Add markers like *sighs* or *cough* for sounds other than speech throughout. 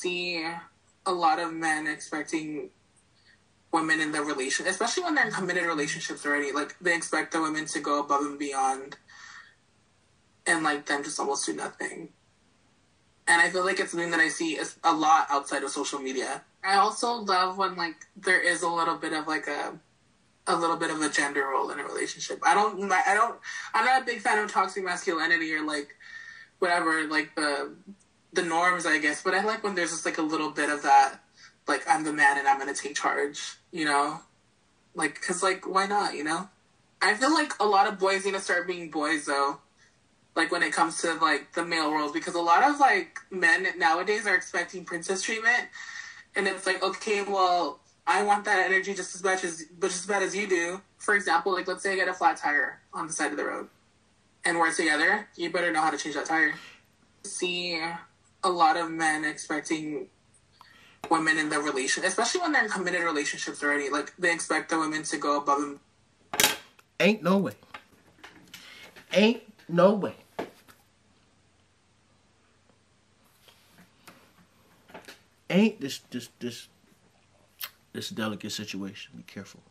see a lot of men expecting women in their relation, especially when they're in committed relationships already. Like they expect the women to go above and beyond, and like them just almost do nothing. And I feel like it's something that I see a lot outside of social media. I also love when like there is a little bit of like a a little bit of a gender role in a relationship. I don't I don't I'm not a big fan of toxic masculinity or like whatever like the the norms I guess, but I like when there's just like a little bit of that like I'm the man and I'm to take charge, you know? Like cuz like why not, you know? I feel like a lot of boys need to start being boys though. Like when it comes to like the male roles because a lot of like men nowadays are expecting princess treatment and it's like okay, well, I want that energy just as much as just as bad as you do. For example, like let's say I get a flat tire on the side of the road and we're together, you better know how to change that tire. See a lot of men expecting women in their relation, especially when they're in committed relationships already. Like they expect the women to go above them. Ain't no way. Ain't no way. Ain't this this this this delicate situation. Be careful.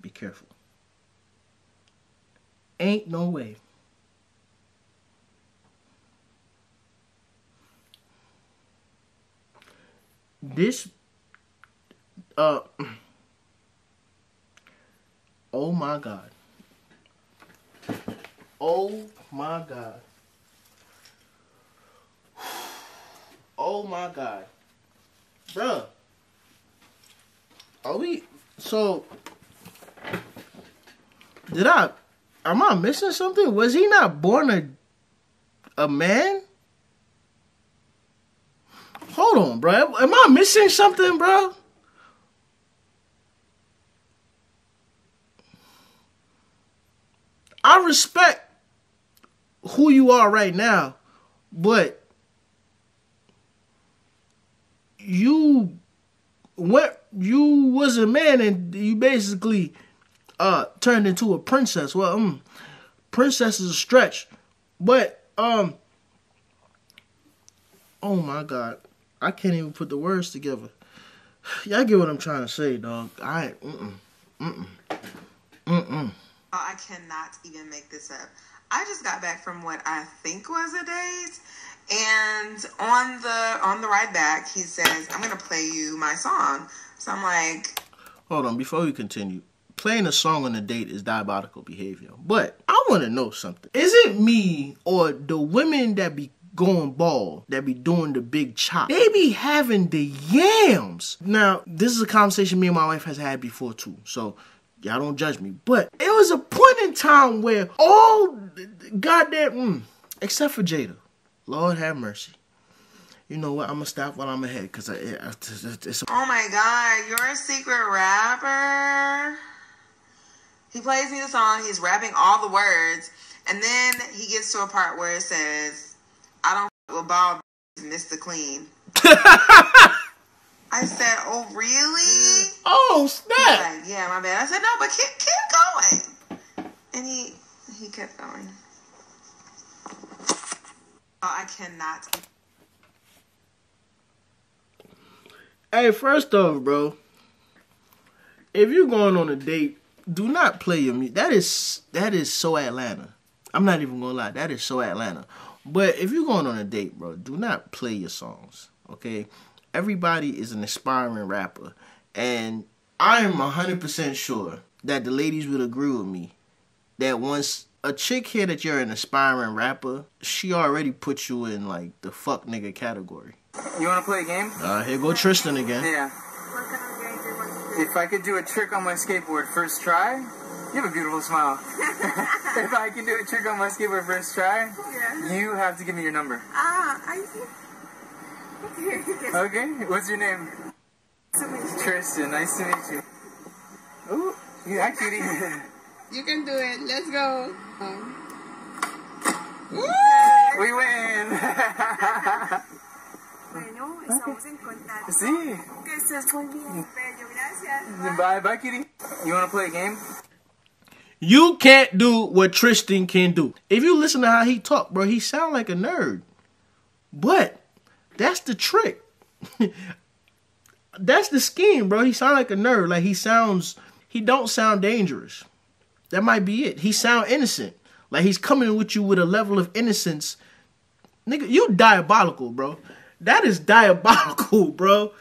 Be careful. Ain't no way. This uh Oh my god. Oh my god. Oh my god. Bruh. Are we so did I am I missing something? Was he not born a a man? Hold on, bro. Am I missing something, bro? I respect who you are right now, but you what you was a man and you basically uh turned into a princess. Well, um, princess is a stretch, but um, oh my god, I can't even put the words together. *sighs* Y'all get what I'm trying to say, dog. I mm mm mm mm. I cannot even make this up. I just got back from what I think was a date, and on the on the ride back, he says, "I'm gonna play you my song." So I'm like, hold on, before we continue. Playing a song on a date is diabolical behavior. But I want to know something. Is it me or the women that be going bald that be doing the big chop. They be having the yams. Now, this is a conversation me and my wife has had before too. So y'all don't judge me. But it was a point in time where all goddamn mm, except for Jada. Lord have mercy. You know what? I'm gonna stop while I'm ahead because it's. Oh my God! You're a secret rapper. He plays me the song. He's rapping all the words, and then he gets to a part where it says, "I don't with bald Mr. Clean." I said, "Oh really?" Oh snap! Like, yeah, my bad. I said, "No, but keep keep going," and he he kept going. Oh, I cannot. Hey, first off, bro, if you're going on a date, do not play your music. That is that is so Atlanta. I'm not even gonna lie, that is so Atlanta. But if you're going on a date, bro, do not play your songs. Okay, everybody is an aspiring rapper, and I am hundred percent sure that the ladies would agree with me that once a chick here that you're an aspiring rapper, she already put you in like the fuck nigga category. You want to play a game? Uh, here go Tristan again. Yeah. If I could do a trick on my skateboard first try, you have a beautiful smile. *laughs* if I can do a trick on my skateboard first try, yeah. you have to give me your number. Ah, I see. Okay. *laughs* okay. What's your name? Tristan. Nice to meet you. Ooh, yeah, cutie. *laughs* you can do it. Let's go. Um. We win. Bueno, estamos en contacto. Sí. Que estés muy bien, bello. Gracias. Bye, bye, kitty. You want to play a game? You can't do what Tristan can do. If you listen to how he talk, bro, he sound like a nerd. But That's the trick. *laughs* That's the scheme, bro. He sound like a nerd. Like he sounds he don't sound dangerous. That might be it. He sound innocent. Like he's coming with you with a level of innocence. Nigga, you diabolical, bro. That is diabolical, *laughs* bro.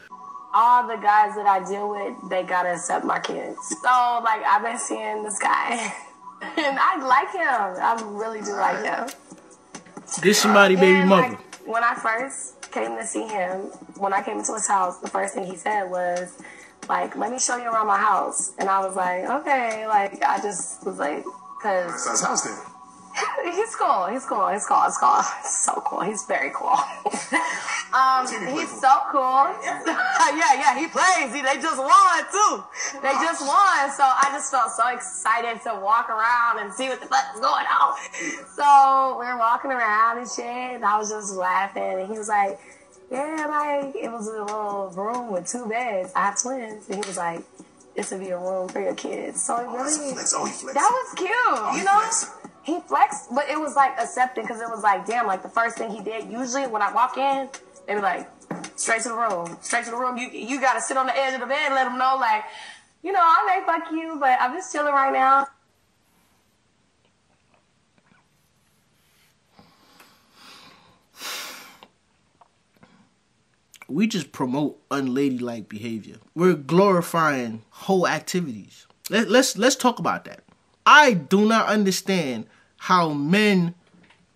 All the guys that I deal with, they gotta accept my kids. So like I've been seeing this guy, *laughs* and I like him. I really do like him. This somebody baby And, mother. like, when I first came to see him, when I came into his house, the first thing he said was, like, let me show you around my house. And I was like, okay. Like, I just was like, cause That's house then. He's cool. He's cool. He's cool. He's cool. He's so cool. He's very cool. *laughs* um, he's so cool. *laughs* *laughs* yeah, yeah. He plays. He, they just won too. They just won. So I just felt so excited to walk around and see what the fuck's going on. So we were walking around and shit. And I was just laughing, and he was like, "Yeah, like it was a little room with two beds. I have twins." And he was like. This would be a room for your kids. So it really, Flex. Oh, that was cute, he you know? He flexed, but it was like accepting because it was like, damn, like the first thing he did. Usually when I walk in, they be like, straight to the room, straight to the room. You you gotta sit on the edge of the bed let them know, like, you know, I may fuck you, but I'm just chilling right now. we just promote unladylike behavior. We're glorifying whole activities. Let, let's let's talk about that. I do not understand how men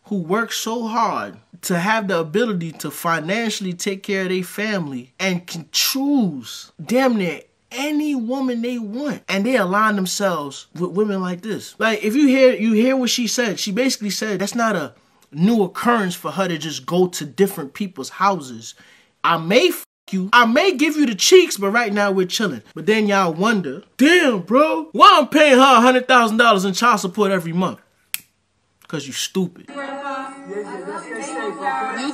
who work so hard to have the ability to financially take care of their family and can choose damn near any woman they want and they align themselves with women like this. Like if you hear you hear what she said, she basically said that's not a new occurrence for her to just go to different people's houses. I may you, I may give you the cheeks, but right now we're chilling. But then y'all wonder, damn, bro, why I'm paying her a hundred thousand dollars in child support every month? Cause you stupid. You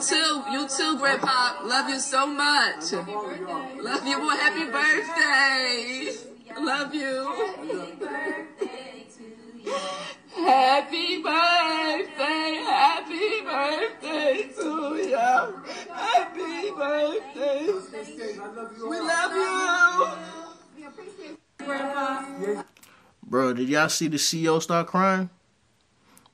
too, you too, Grandpa. Love you so much. Love you. Well, happy birthday. Love you. Happy birthday, to you. happy birthday Happy birthday to you. Happy birthday. We love you. We appreciate you. Grandpa. Bro, did y'all see the CEO start crying?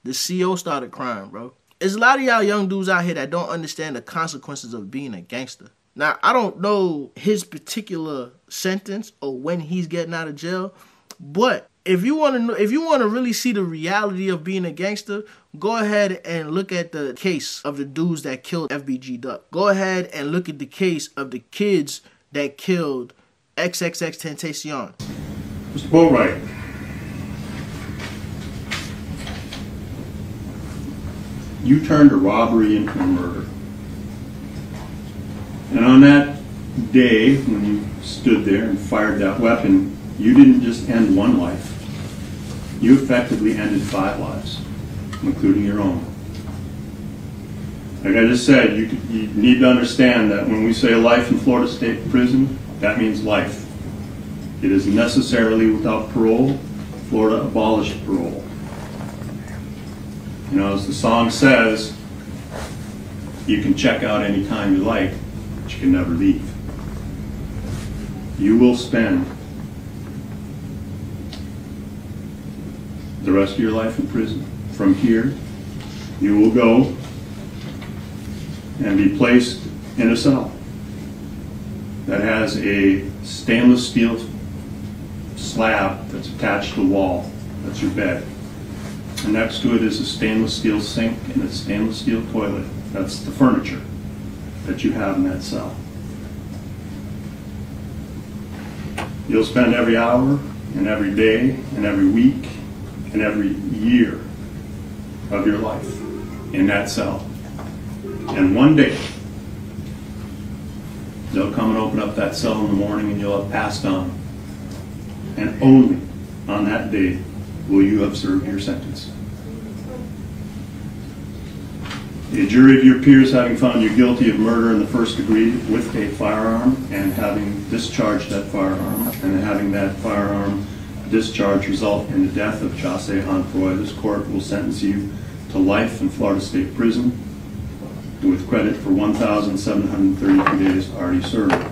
The CEO started crying, bro. There's a lot of y'all young dudes out here that don't understand the consequences of being a gangster. Now, I don't know his particular sentence or when he's getting out of jail, but if you want to know, if you want to really see the reality of being a gangster, go ahead and look at the case of the dudes that killed FBG Duck. Go ahead and look at the case of the kids that killed XXXTentacion. Mr. Boatwright. You turned a robbery into a murder. And on that day, when you stood there and fired that weapon, you didn't just end one life. You effectively ended five lives, including your own. Like I just said, you, you need to understand that when we say life in Florida State Prison, that means life. It is necessarily without parole. Florida abolished parole. You know, as the song says, you can check out anytime you like, but you can never leave. You will spend the rest of your life in prison. From here, you will go and be placed in a cell that has a stainless steel slab that's attached to the wall. That's your bed. And next to it is a stainless steel sink and a stainless steel toilet. That's the furniture that you have in that cell. You'll spend every hour and every day and every week and every year of your life in that cell. And one day, they'll come and open up that cell in the morning and you'll have passed on. And only on that day will you have served your sentence. A jury of your peers having found you guilty of murder in the first degree with a firearm and having discharged that firearm and having that firearm discharge result in the death of Jahseh Onfroy, this court will sentence you to life in Florida State Prison with credit for 1,732 days already served.